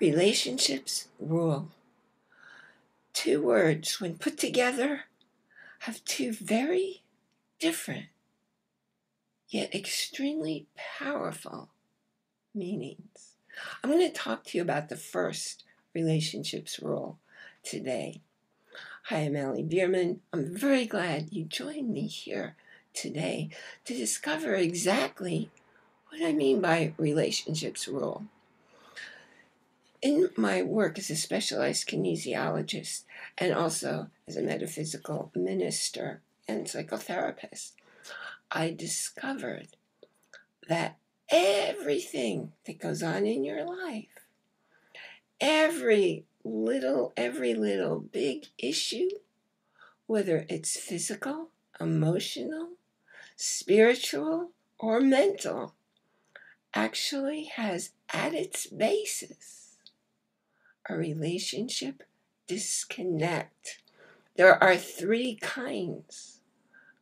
Relationships rule. Two words, when put together, have two very different yet extremely powerful meanings. I'm going to talk to you about the first relationships rule today. Hi, I'm Ali Bierman. I'm very glad you joined me here today to discover exactly what I mean by relationships rule. In my work as a specialized kinesiologist and also as a metaphysical minister and psychotherapist, I discovered that everything that goes on in your life, every little, every little big issue, whether it's physical, emotional, spiritual, or mental, actually has at its basis a relationship disconnect. There are three kinds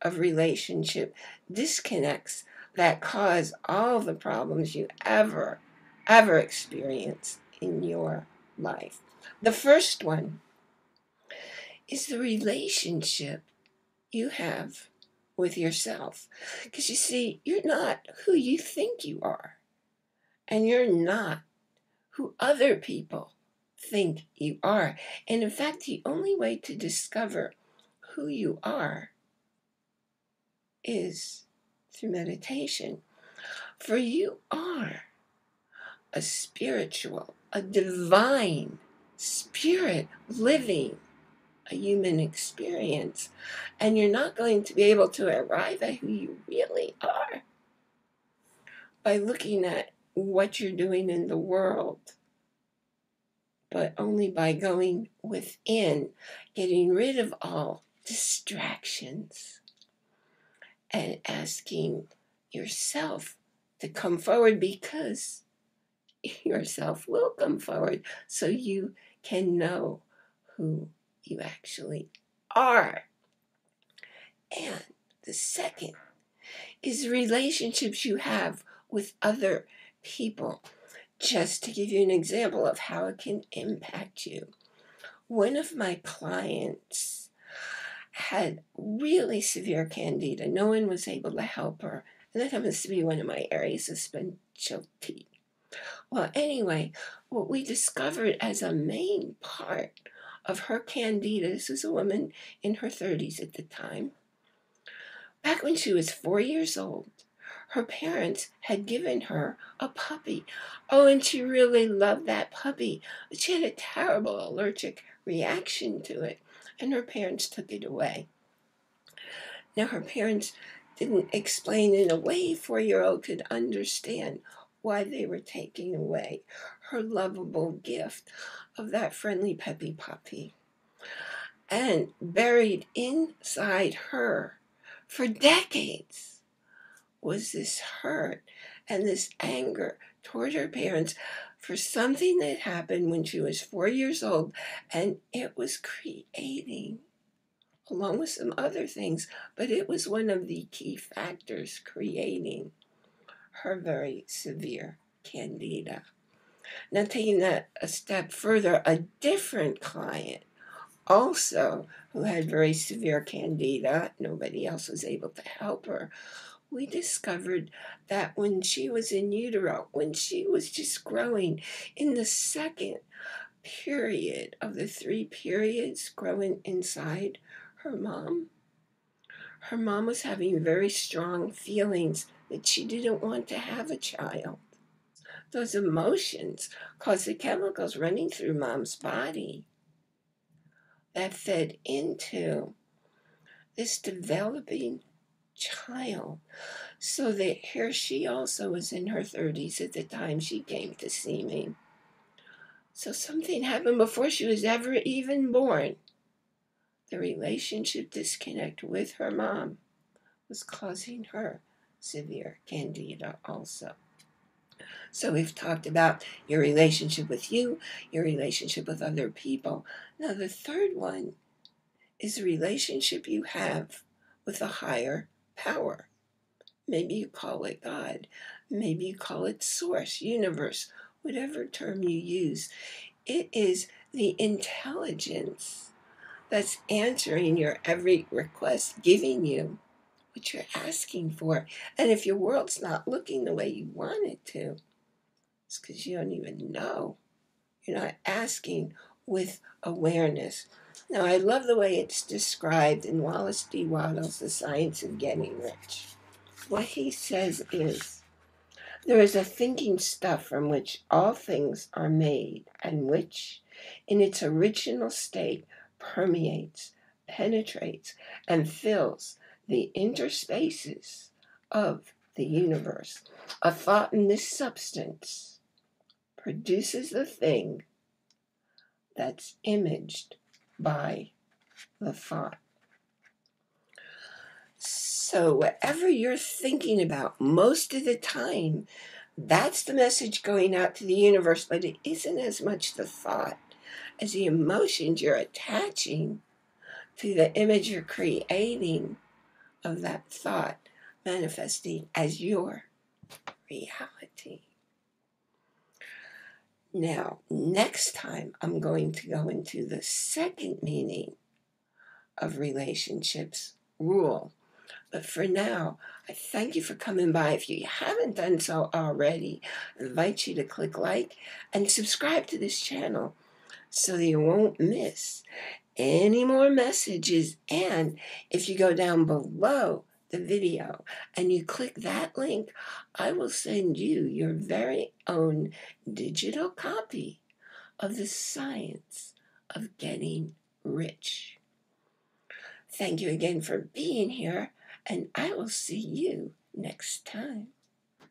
of relationship disconnects that cause all the problems you ever, ever experience in your life. The first one is the relationship you have with yourself. Because you see, you're not who you think you are, and you're not who other people think you are. And in fact, the only way to discover who you are is through meditation. For you are a spiritual, a divine spirit living a human experience. And you're not going to be able to arrive at who you really are by looking at what you're doing in the world, but only by going within, getting rid of all distractions and asking yourself to come forward because yourself will come forward so you can know who you actually are. And the second is relationships you have with other people. Just to give you an example of how it can impact you. One of my clients had really severe candida. No one was able to help her. And that happens to be one of my areas of specialty. Well, anyway, what we discovered as a main part of her candida, this was a woman in her 30s at the time, back when she was four years old, her parents had given her a puppy. Oh, and she really loved that puppy. She had a terrible allergic reaction to it, and her parents took it away. Now, her parents didn't explain in a way four year old could understand why they were taking away her lovable gift of that friendly peppy puppy. And buried inside her for decades was this hurt and this anger toward her parents for something that happened when she was four years old, and it was creating, along with some other things, but it was one of the key factors creating her very severe candida. Now, taking that a step further, a different client, also who had very severe candida, nobody else was able to help her. We discovered that when she was in utero, when she was just growing in the second period of the three periods growing inside her mom, her mom was having very strong feelings that she didn't want to have a child. Those emotions caused the chemicals running through mom's body that fed into this developing child. So that here she also was in her 30s at the time she came to see me. So something happened before she was ever even born. The relationship disconnect with her mom was causing her severe candida also. So we've talked about your relationship with you, your relationship with other people. Now the third one is the relationship you have with a higher power. Maybe you call it God. Maybe you call it source, universe, whatever term you use. It is the intelligence that's answering your every request, giving you what you're asking for. And if your world's not looking the way you want it to, it's because you don't even know. You're not asking with awareness. Now, I love the way it's described in Wallace D. Wattles' The Science of Getting Rich. What he says is there is a thinking stuff from which all things are made, and which, in its original state, permeates, penetrates, and fills the interspaces of the universe. A thought in this substance produces the thing that's imaged by the thought. So, whatever you're thinking about most of the time, that's the message going out to the universe, but it isn't as much the thought as the emotions you're attaching to the image you're creating of that thought manifesting as your reality. Now, next time, I'm going to go into the second meaning of relationships rule. But for now, I thank you for coming by. If you haven't done so already, I invite you to click like and subscribe to this channel so you won't miss any more messages. And if you go down below the video and you click that link, I will send you your very own digital copy of the science of getting rich. Thank you again for being here, and I will see you next time.